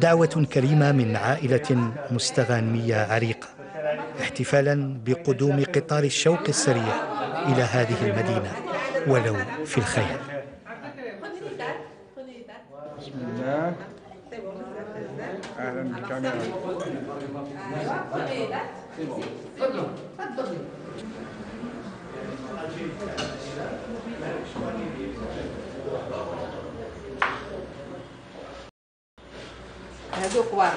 دعوة كريمة من عائلة مستغانمية عريقة احتفالا بقدوم قطار الشوق السريع إلى هذه المدينة. ولو في الخيال بسم الله. بالكاميرا هادو قوار.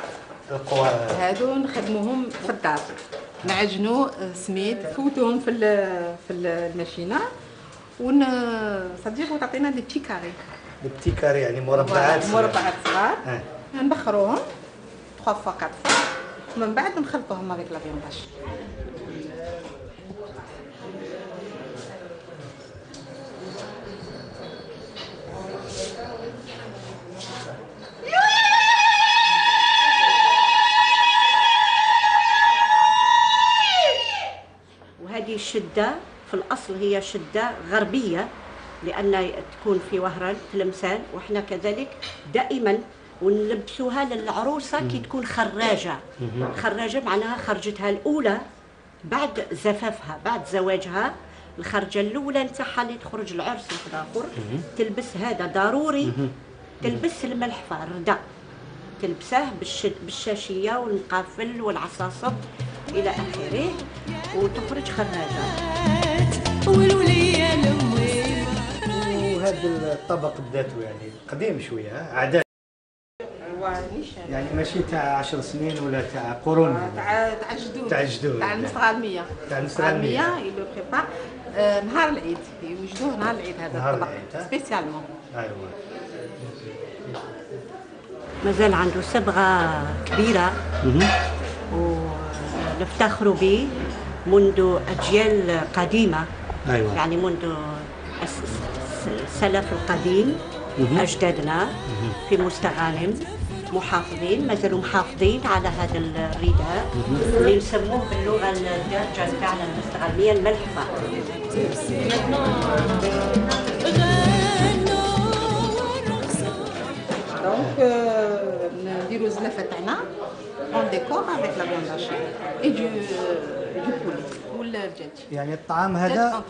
هادو نخدموهم في الدار. نعجنوا سميد نفوتوهم في ال- في الماشينة. ون صديق وتعطينا des petits carrés. ال petits carrés يعني مربعات مربعات. صغار. آه. نبخروهم 3 فوا 4 فوا ومن بعد نخلطوهم avec la viande hachée وهذه الشدة في الأصل هي شدة غربية لأن تكون في وهران تلمسان وإحنا كذلك دائما ونلبسوها للعروسة كي تكون خراجة. خراجة معناها خرجتها الأولى بعد زفافها بعد زواجها. الخرجة الأولى نتاعها اللي تخرج العرس الآخر تلبس هذا ضروري. تلبس الملحفة الرداء تلبسه بالش... بالشاشية والمقافل والعصاصب إلى آخره وتخرج لوي وهذا الطبق بذاته يعني قديم شوية؟ عادات. ونيشان يعني ماشي تاع 10 سنين ولا تاع قرون. تاع تاع جدود. تاع جدود. تاع المستغانمية تاع المستغانمية. ils le préparent نهار العيد. يوجدوه نهار العيد هذا نهار الطبق؟ spécialement أيوه. مازال عنده صبغة كبيرة. ونفتخر به منذ أجيال قديمة. أيوة. يعني منذ الس- السلف القديم أجدادنا في مستغانم محافظين ما زالوا محافظين على هذا الرداء. اللي نسموه باللغة الدارجة نتاعنا المستغانمية الملحفة. donc نديرو الزلافه تاعنا on décore avec la viande hachée et du du poulet ولا الدجاج يعني الطعام هذا.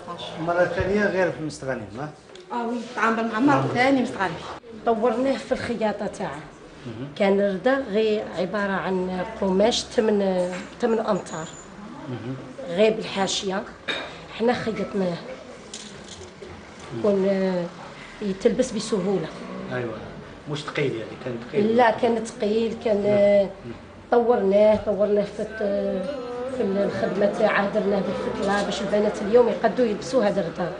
مرة ثانية غير في مستغانم ها؟ آه oui طعام بالمعمر ثاني مستغربي طورناه في الخياطة تاعه. كان الرداء غير عبارة عن قماش 8 8 أمتار. غير بالحاشية حنا خيطناه. يكون آه، يتلبس بسهولة. أيوه. مش ثقيل يعني كان ثقيل لا كان ثقيل كان آه، طورناه طورناه في في الخدمة تاعه درناه بالفتلة باش البنات اليوم يقدوا يلبسوا هذا الرداء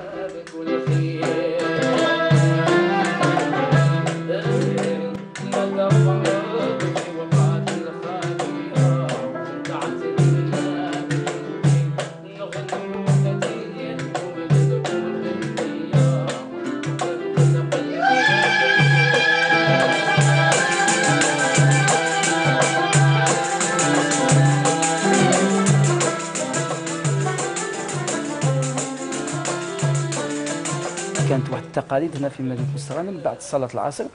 التقاليد هنا في مدينة مستغانم بعد صلاة العصر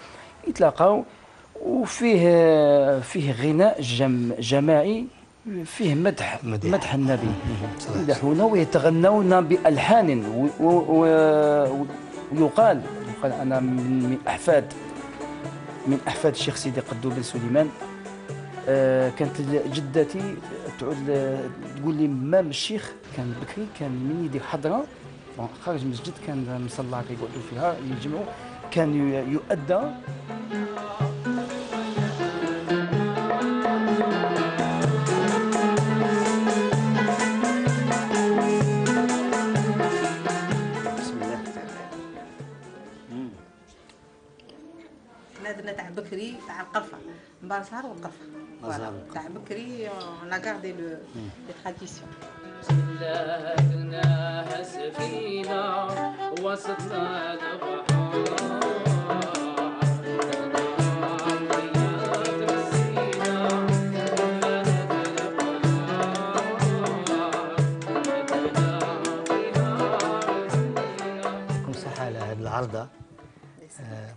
يتلاقاو وفيه فيه غناء جم جماعي فيه مدح مديح. مدح النبي. يمدحونه ويتغنون بألحان و- و- و- ويقال يقال أنا من من أحفاد من أحفاد الشيخ سيدي قدو بن سليمان. آه، كانت جدتي تعود تقول لي مام الشيخ كان بكري كان من يدي حضرة. بون، خارج المسجد كان مصلى كيقعدوا فيها يجمعوا كان يؤدى. درنا تاع بكري تاع القرفة. مبارزهار والقرفة. مبارزهار Voilà. تاع بكري اون ا غاردي لو لي تراديسيون الصحة على هذه العرضة. آه،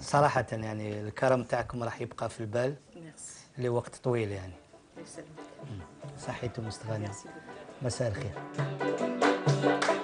صراحة يعني الكرم تاعكم راح يبقى في البال لوقت طويل يعني. صحيتم ميرسي. مساء الخير. Thank you.